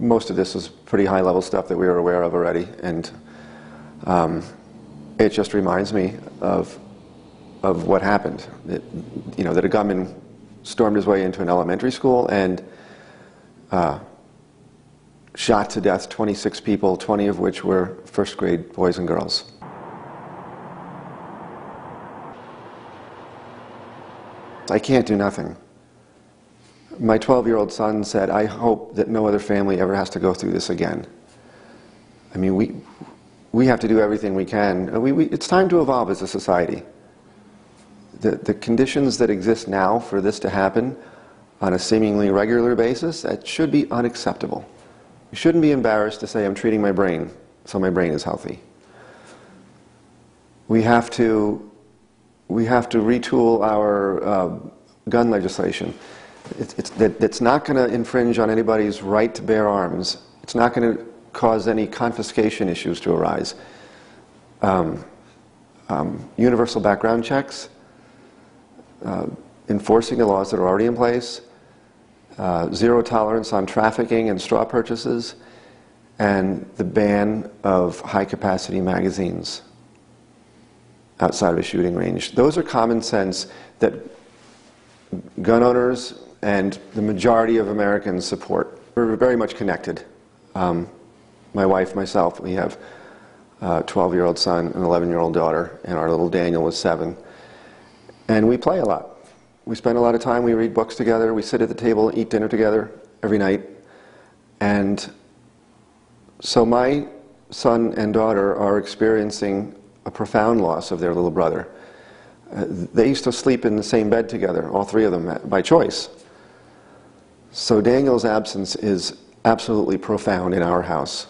most of this was pretty high level stuff that we were aware of already. And um, it just reminds me of, of what happened. It, you know, that a gunman stormed his way into an elementary school and uh, shot to death 26 people, 20 of which were first grade boys and girls. I can't do nothing. My 12 year old son said, I hope that no other family ever has to go through this again. I mean, we, we have to do everything we can. We, we, it's time to evolve as a society. The, the conditions that exist now for this to happen on a seemingly regular basis, that should be unacceptable. You shouldn't be embarrassed to say, I'm treating my brain, so my brain is healthy. We have to, we have to retool our uh, gun legislation. It's, it's, that, it's not going to infringe on anybody's right to bear arms. It's not going to cause any confiscation issues to arise. Um, um, universal background checks, uh, enforcing the laws that are already in place, uh, zero tolerance on trafficking and straw purchases, and the ban of high capacity magazines outside of a shooting range. Those are common sense that gun owners and the majority of Americans support. We're very much connected. Um, my wife, myself, we have a 12 year old son, an 11 year old daughter, and our little Daniel is seven. And we play a lot. We spend a lot of time, we read books together, we sit at the table, and eat dinner together every night. And so my son and daughter are experiencing a profound loss of their little brother. Uh, they used to sleep in the same bed together, all three of them, uh, by choice. So Daniel's absence is absolutely profound in our house.